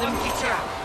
Let me get you out.